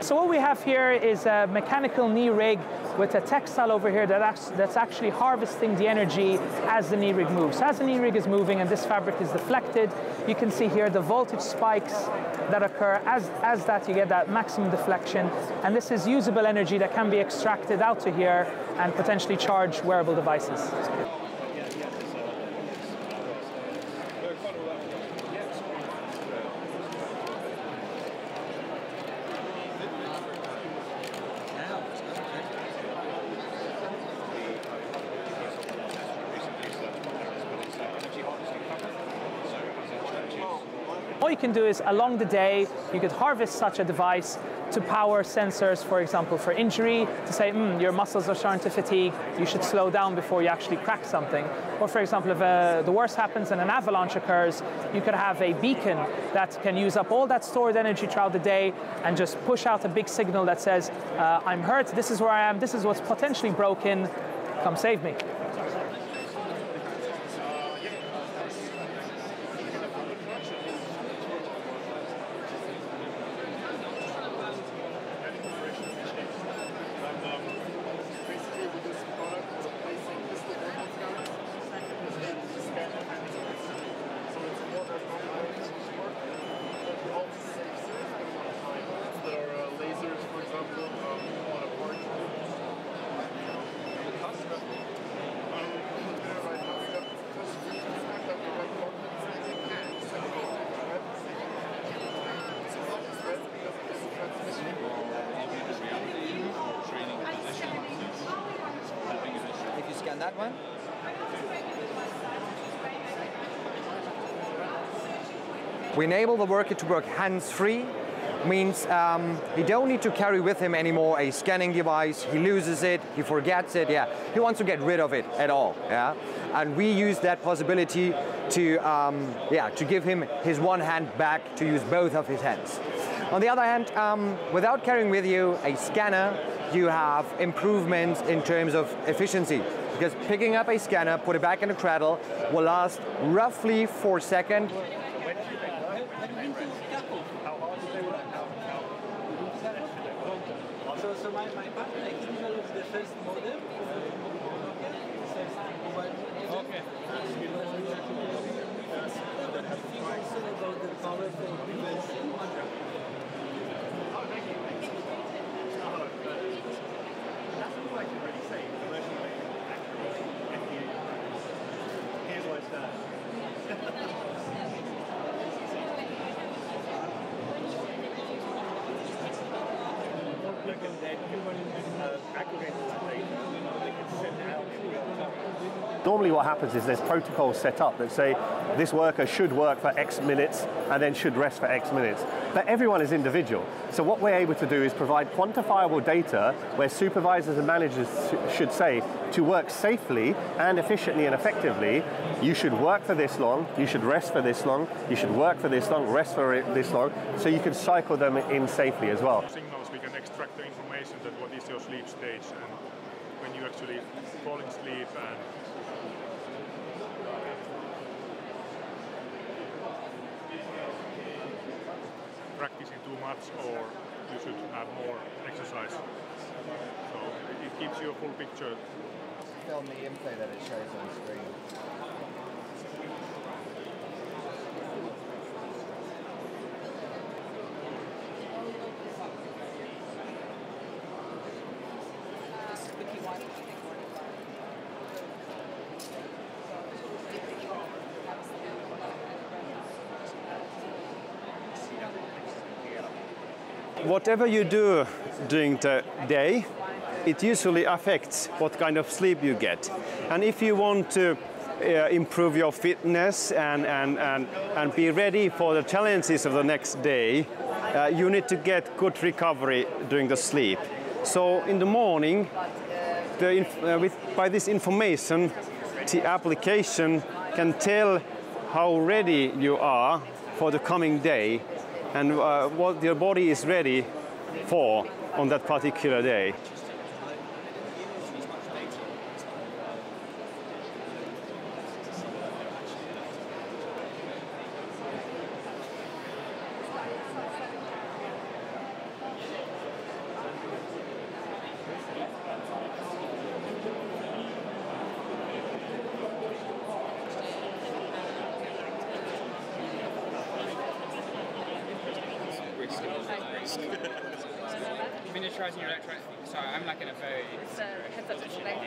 So what we have here is a mechanical knee rig with a textile over here that that's actually harvesting the energy as the knee rig moves. As the knee rig is moving and this fabric is deflected, you can see here the voltage spikes that occur. As, as that, you get that maximum deflection. And this is usable energy that can be extracted out to here and potentially charge wearable devices. All you can do is along the day, you could harvest such a device to power sensors, for example, for injury, to say, mm, your muscles are starting to fatigue, you should slow down before you actually crack something. Or for example, if uh, the worst happens and an avalanche occurs, you could have a beacon that can use up all that stored energy throughout the day and just push out a big signal that says, uh, I'm hurt, this is where I am, this is what's potentially broken, come save me. We enable the worker to work hands-free, means um, he don't need to carry with him anymore a scanning device, he loses it, he forgets it, yeah. He wants to get rid of it at all, yeah. And we use that possibility to, um, yeah, to give him his one hand back to use both of his hands. On the other hand, um, without carrying with you a scanner, you have improvements in terms of efficiency because picking up a scanner, put it back in the cradle, will last roughly four seconds. Okay. Look at that. Uh, aggregate that data. They can send it out. Normally what happens is there's protocols set up that say this worker should work for X minutes and then should rest for X minutes. But everyone is individual. So what we're able to do is provide quantifiable data where supervisors and managers should say to work safely and efficiently and effectively, you should work for this long, you should rest for this long, you should work for this long, rest for this long, so you can cycle them in safely as well. Signals, we can extract the information that what is your sleep stage and when you actually fall in sleep and too much or you should have more exercise. So it gives you a full picture. Film the info that it shows on screen. Whatever you do during the day, it usually affects what kind of sleep you get. And if you want to uh, improve your fitness and, and, and, and be ready for the challenges of the next day, uh, you need to get good recovery during the sleep. So in the morning, the uh, with, by this information, the application can tell how ready you are for the coming day and uh, what your body is ready for on that particular day. Miniaturizing your electronics. Sorry, I'm like in a very It's a heads up display.